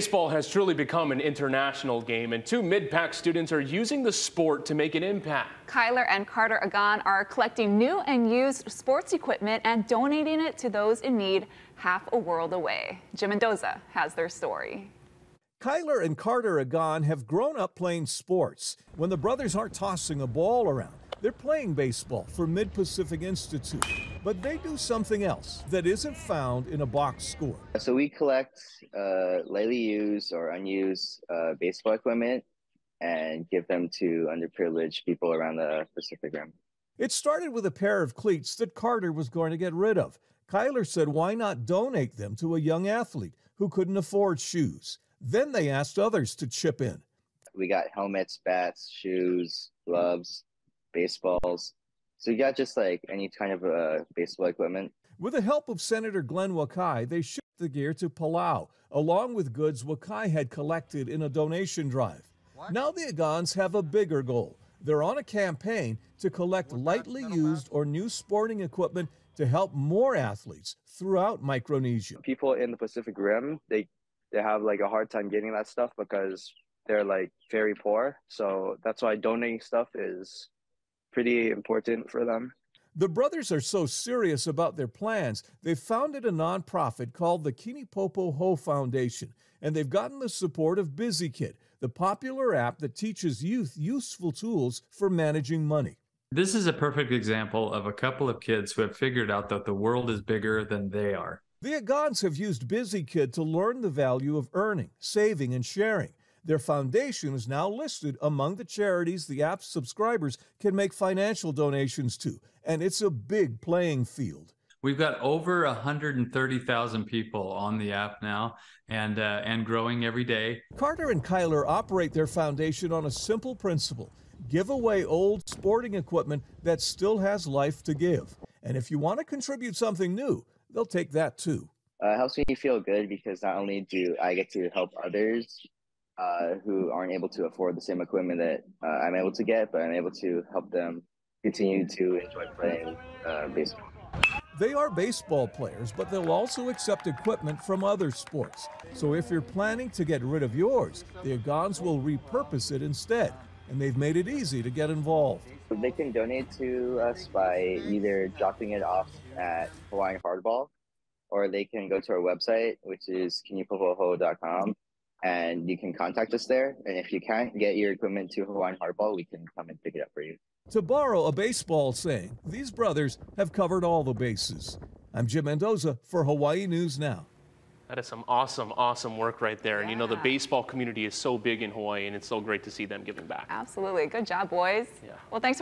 Baseball has truly become an international game, and two mid-pack students are using the sport to make an impact. Kyler and Carter Agan are collecting new and used sports equipment and donating it to those in need half a world away. Jim Mendoza has their story. Kyler and Carter Agan have grown up playing sports. When the brothers aren't tossing a ball around, they're playing baseball for Mid Pacific Institute, but they do something else that isn't found in a box score. So we collect uh, lightly used or unused uh, baseball equipment and give them to underprivileged people around the Pacific Rim. It started with a pair of cleats that Carter was going to get rid of. Kyler said, why not donate them to a young athlete who couldn't afford shoes? Then they asked others to chip in. We got helmets, bats, shoes, gloves, baseballs. So you got just like any kind of uh, baseball equipment. With the help of Senator Glenn Wakai, they shipped the gear to Palau, along with goods Wakai had collected in a donation drive. What? Now the Agans have a bigger goal. They're on a campaign to collect lightly used or new sporting equipment to help more athletes throughout Micronesia. People in the Pacific Rim, they they have like a hard time getting that stuff because they're like very poor. So that's why donating stuff is pretty important for them. The brothers are so serious about their plans, they've founded a nonprofit called the Kinipopo Ho Foundation, and they've gotten the support of BusyKid, the popular app that teaches youth useful tools for managing money. This is a perfect example of a couple of kids who have figured out that the world is bigger than they are. The Agans have used BusyKid to learn the value of earning, saving, and sharing. Their foundation is now listed among the charities the app's subscribers can make financial donations to, and it's a big playing field. We've got over 130,000 people on the app now and, uh, and growing every day. Carter and Kyler operate their foundation on a simple principle give away old sporting equipment that still has life to give. And if you want to contribute something new, they'll take that too. Uh, it helps me feel good because not only do I get to help others uh, who aren't able to afford the same equipment that uh, I'm able to get, but I'm able to help them continue to enjoy playing uh, baseball. They are baseball players, but they'll also accept equipment from other sports. So if you're planning to get rid of yours, the Agans will repurpose it instead, and they've made it easy to get involved. They can donate to us by either dropping it off at Hawaiian Hardball, or they can go to our website, which is kinipopoho.com, and you can contact us there. And if you can't get your equipment to Hawaiian Hardball, we can come and pick it up for you. To borrow a baseball saying, these brothers have covered all the bases. I'm Jim Mendoza for Hawaii News Now. That is some awesome, awesome work right there. Yeah. And you know, the baseball community is so big in Hawaii, and it's so great to see them giving back. Absolutely. Good job, boys. Yeah. Well, thanks for